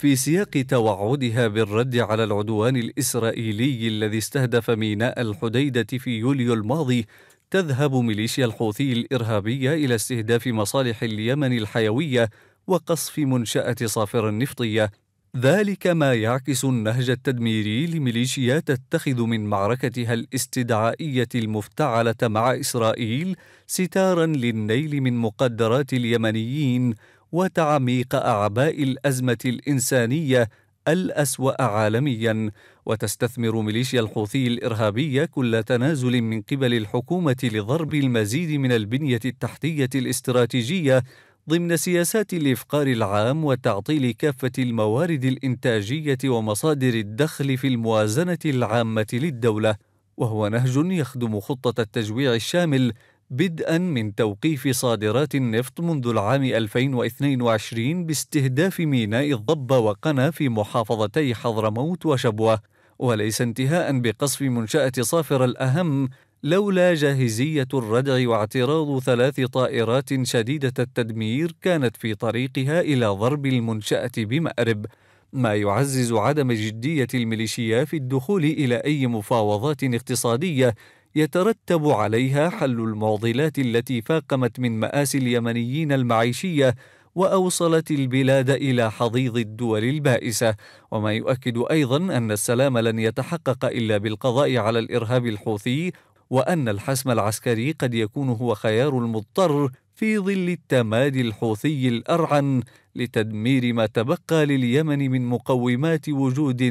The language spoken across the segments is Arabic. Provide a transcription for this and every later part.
في سياق توعدها بالرد على العدوان الإسرائيلي الذي استهدف ميناء الحديدة في يوليو الماضي تذهب ميليشيا الحوثي الإرهابية إلى استهداف مصالح اليمن الحيوية وقصف منشأة صافر النفطية. ذلك ما يعكس النهج التدميري لميليشيا تتخذ من معركتها الاستدعائية المفتعلة مع إسرائيل ستارا للنيل من مقدرات اليمنيين وتعميق أعباء الأزمة الإنسانية الأسوأ عالميا. وتستثمر ميليشيا الحوثي الإرهابية كل تنازل من قبل الحكومة لضرب المزيد من البنية التحتية الاستراتيجية ضمن سياسات الإفقار العام وتعطيل كافة الموارد الإنتاجية ومصادر الدخل في الموازنة العامة للدولة. وهو نهج يخدم خطة التجويع الشامل بدءا من توقيف صادرات النفط منذ العام 2022 باستهداف ميناء الضبة وقنا في محافظتي حضرموت وشبوة. وليس انتهاء بقصف منشأة صافر الأهم لولا جاهزية الردع واعتراض ثلاث طائرات شديدة التدمير كانت في طريقها إلى ضرب المنشأة بمأرب. ما يعزز عدم جدية الميليشيا في الدخول إلى أي مفاوضات اقتصادية يترتب عليها حل المعضلات التي فاقمت من مآسي اليمنيين المعيشية وأوصلت البلاد إلى حضيض الدول البائسة. وما يؤكد أيضا أن السلام لن يتحقق إلا بالقضاء على الإرهاب الحوثي وأن الحسم العسكري قد يكون هو خيار المضطر في ظل التمادي الحوثي الأرعن لتدمير ما تبقى لليمن من مقومات وجود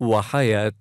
وحياة.